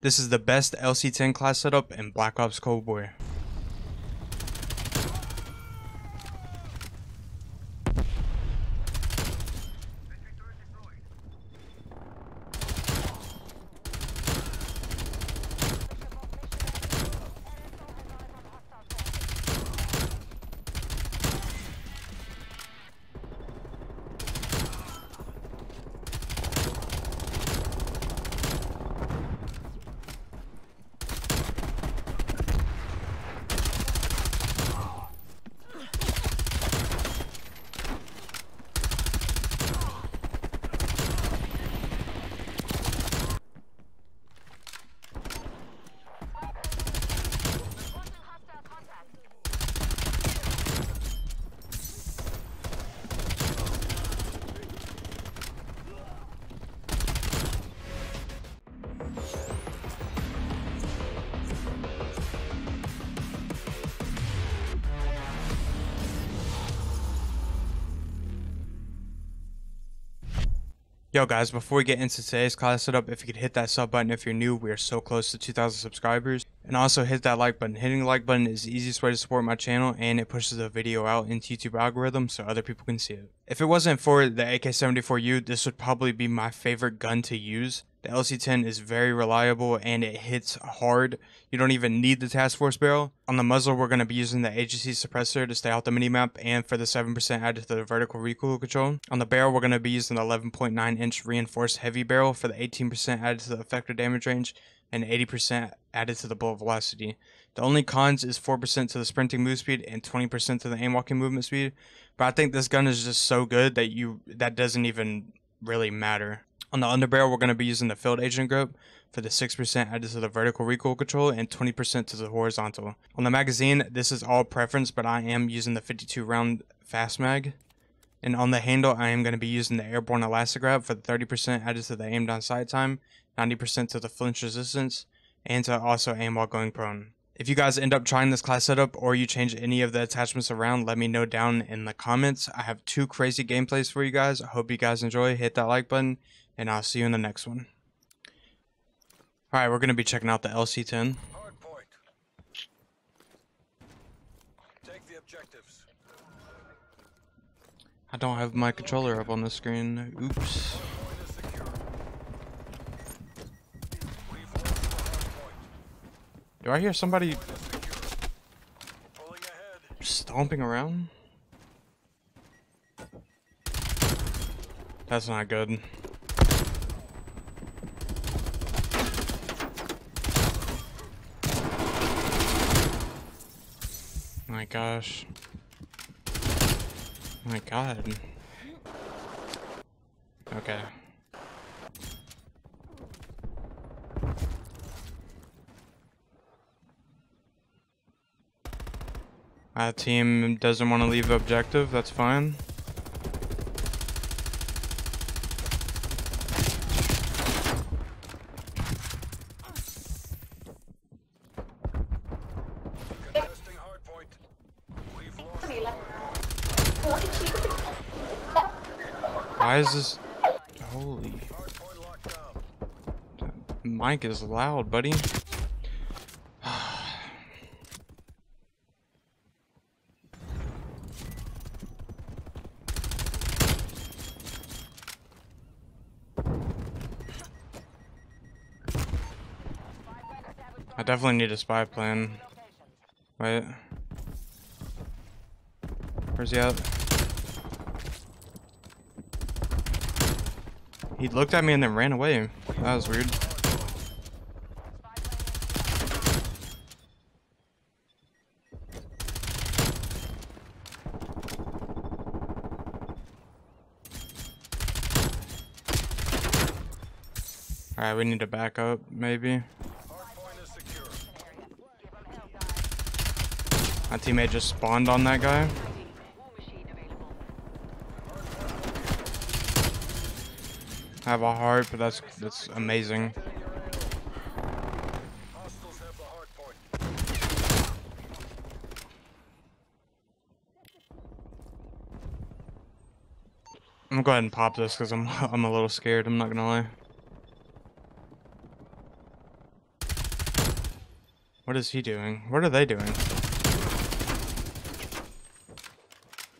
This is the best LC-10 class setup in Black Ops Cold War. Yo guys, before we get into today's class setup, if you could hit that sub button if you're new, we are so close to 2,000 subscribers. And also hit that like button. Hitting the like button is the easiest way to support my channel and it pushes the video out into YouTube algorithm so other people can see it. If it wasn't for the AK-74U, this would probably be my favorite gun to use. The LC-10 is very reliable and it hits hard. You don't even need the task force barrel. On the muzzle, we're going to be using the agency suppressor to stay out the minimap and for the 7% added to the vertical recoil control. On the barrel, we're going to be using the 11.9 inch reinforced heavy barrel for the 18% added to the effective damage range and 80% added to the bullet velocity. The only cons is 4% to the sprinting move speed and 20% to the aim walking movement speed. But I think this gun is just so good that you that doesn't even really matter. On the underbarrel, we're going to be using the field agent grip for the 6% added to the vertical recoil control and 20% to the horizontal. On the magazine, this is all preference, but I am using the 52 round fast mag. And on the handle, I am going to be using the airborne elastic wrap for the 30% added to the aim down sight time, 90% to the flinch resistance, and to also aim while going prone. If you guys end up trying this class setup or you change any of the attachments around, let me know down in the comments. I have two crazy gameplays for you guys. I hope you guys enjoy. Hit that like button and I'll see you in the next one. Alright, we're going to be checking out the LC-10. I don't have my controller up on the screen. Oops. Do I hear somebody stomping around? That's not good. Gosh. my god. Okay. That team doesn't want to leave objective, that's fine. Why is this? Holy. mic is loud, buddy. I definitely need a spy plane. Wait. Where's he at? He looked at me and then ran away. That was weird. Alright, we need to back up, maybe. My teammate just spawned on that guy. Have a heart, but that's that's amazing. I'm gonna go ahead and pop this because I'm I'm a little scared. I'm not gonna lie. What is he doing? What are they doing?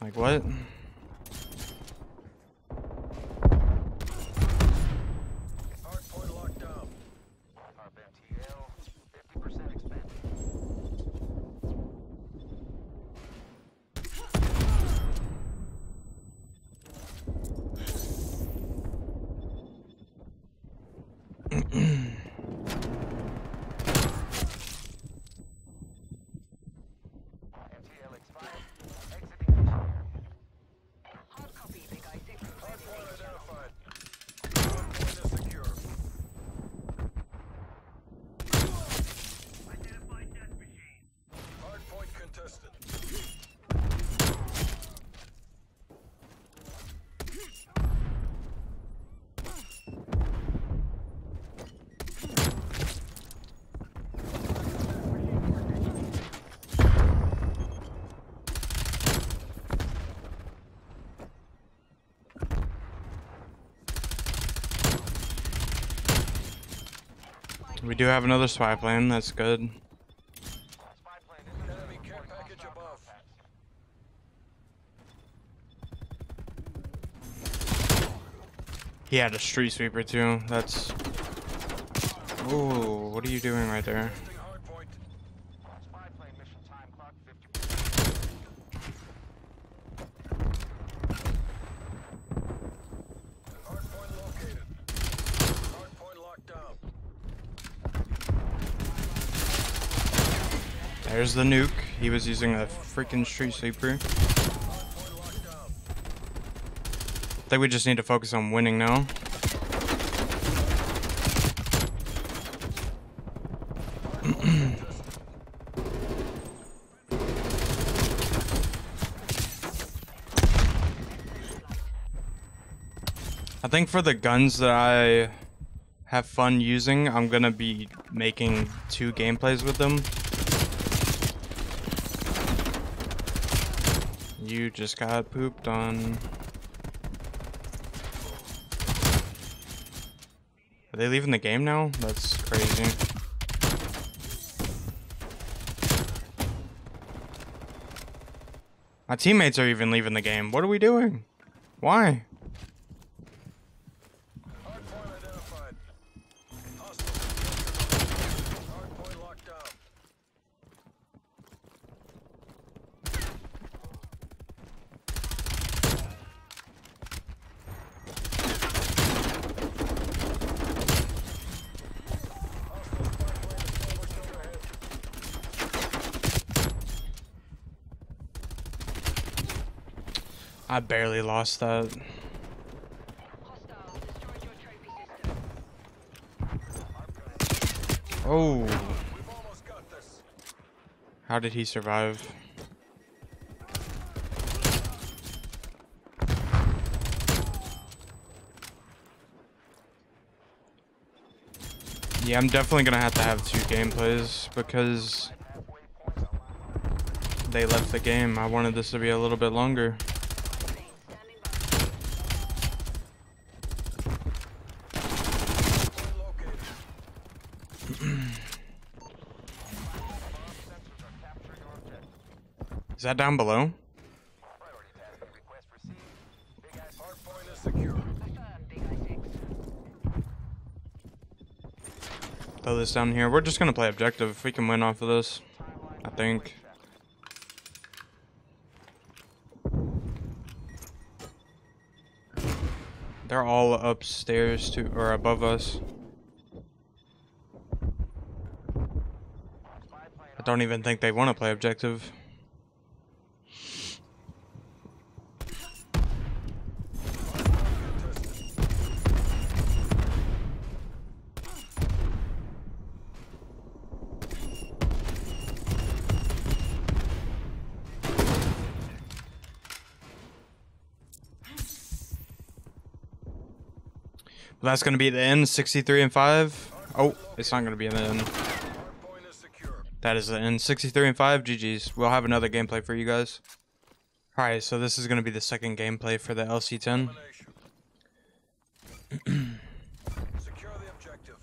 Like what? Do have another spy plane. That's good. He had a street sweeper too. That's. Ooh, what are you doing right there? There's the nuke. He was using a freaking street sweeper. I think we just need to focus on winning now. I think for the guns that I have fun using, I'm gonna be making two gameplays with them. You just got pooped on. Are they leaving the game now? That's crazy. My teammates are even leaving the game. What are we doing? Why? Hardpoint identified. Hostile. Hardpoint locked down. Hostile spy plane established overhead. I barely lost that. Oh, how did he survive? Yeah, I'm definitely gonna have to have two gameplays because they left the game. I wanted this to be a little bit longer. Is that down below? Priority tasking request received. Big Eye Hardpoint is secure. Affirm, Big Eye 6. Throw this down here. We're just gonna play objective. If we can win off of this, I think. They're all upstairs to or above us. I don't even think they want to play objective. That's gonna be the end. 63 and five. Oh, it's not gonna be the end. That is the end. 63 and 5 GG's. We'll have another gameplay for you guys. Alright, so this is going to be the second gameplay for the LC10. Elimination. secure the objective.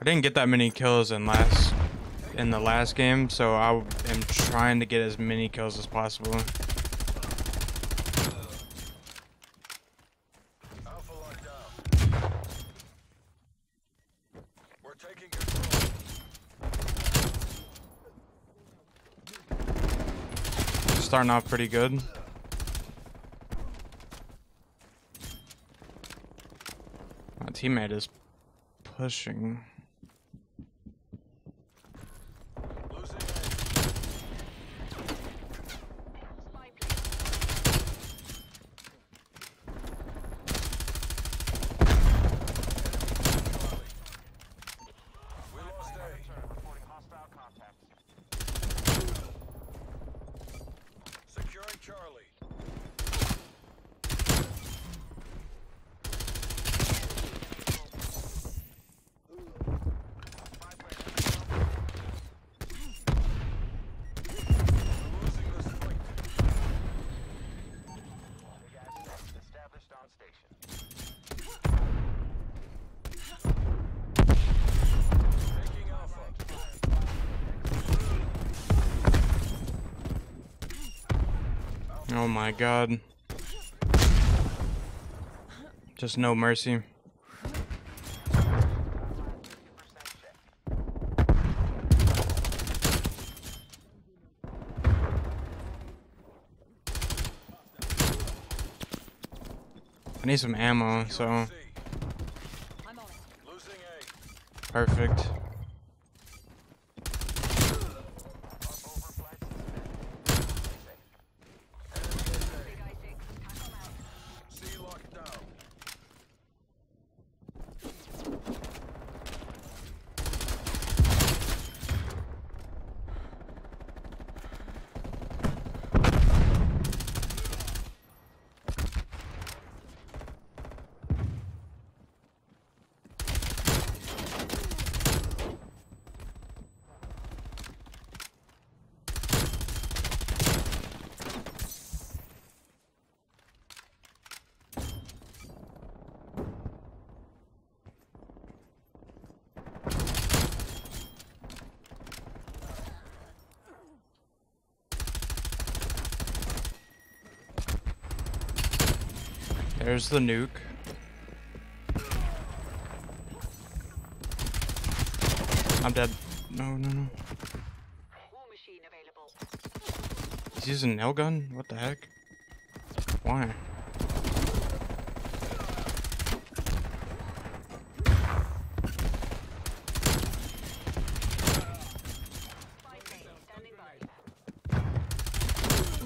I didn't get that many kills in last in the last game, so I am trying to get as many kills as possible. Alpha locked down. We're taking control. Starting off pretty good. My teammate is pushing. Losing A. Spy plane. We lost A. Reporting hostile contacts. Securing Charlie. We're losing this fight. Big asset established on station. Taking Alpha. Oh my god. Just no mercy. I need some ammo, so C. I'm on it. Losing A. perfect. There's the nuke. I'm dead. No, no, no. War machine available. He's using nail gun? What the heck? Why?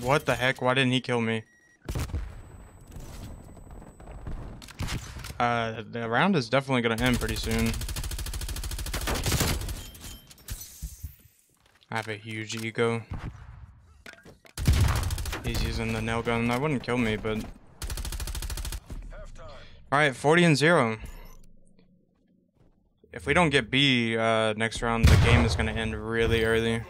What the heck? Why didn't he kill me? Uh, the round is definitely gonna end pretty soon. I have a huge ego. He's using the nail gun. That wouldn't kill me, but Alright, 40 and 0. If we don't get B uh, next round, the game is going to end really early.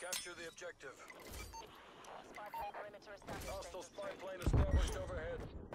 Capture the objective. Spy perimeter established. Hostile spy plane established overhead.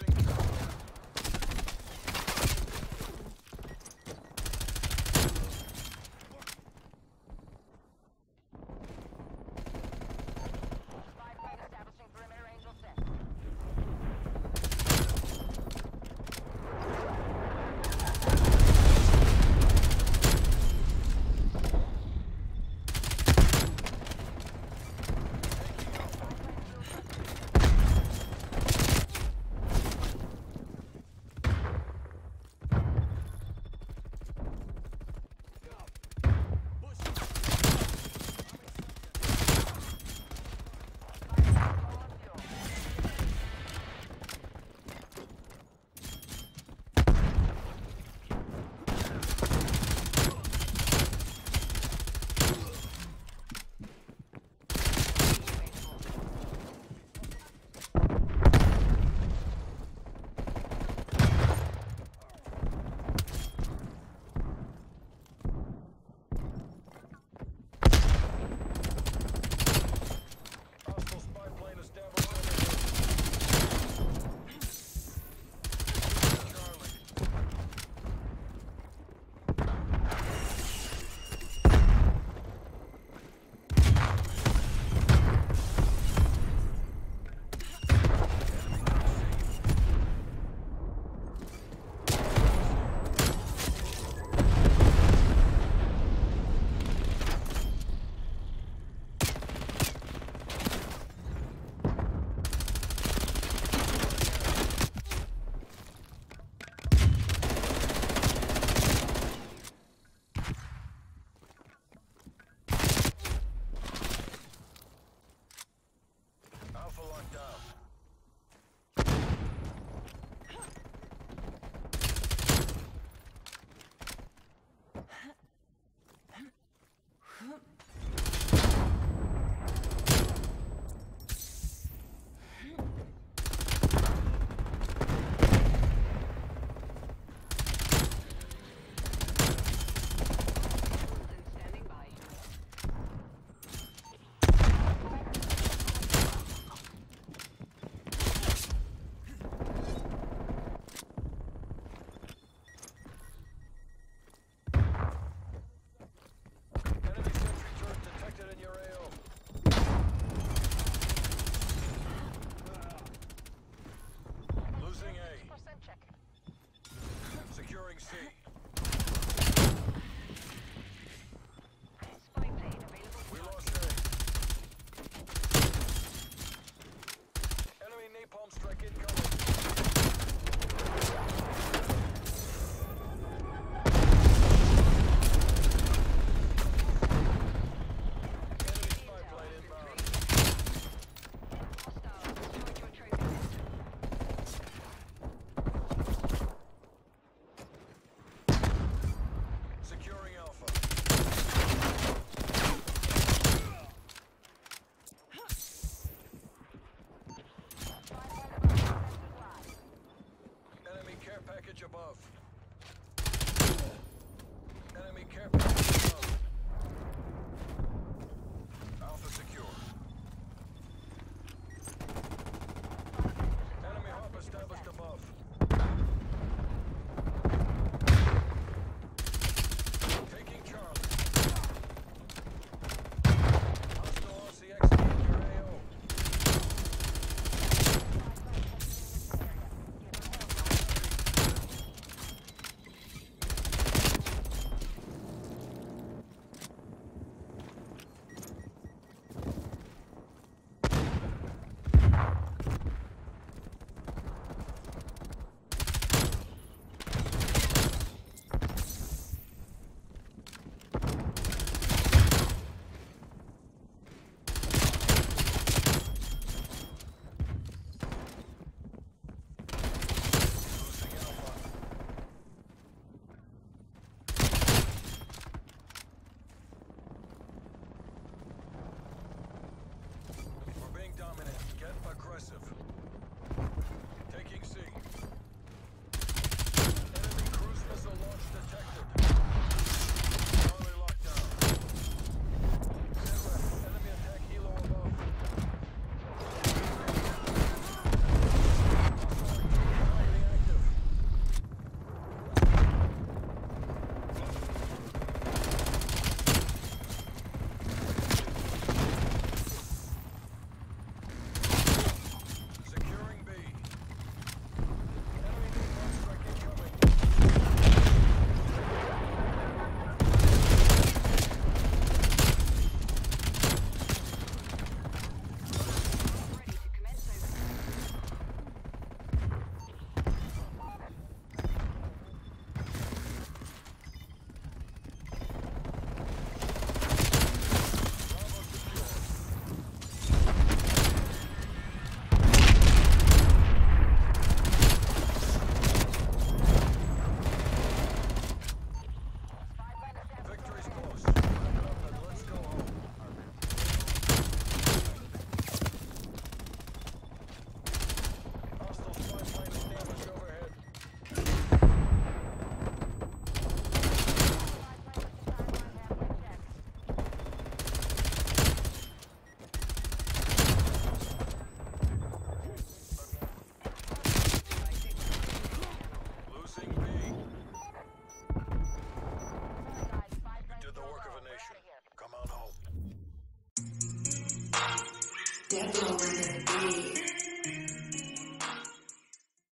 Losing.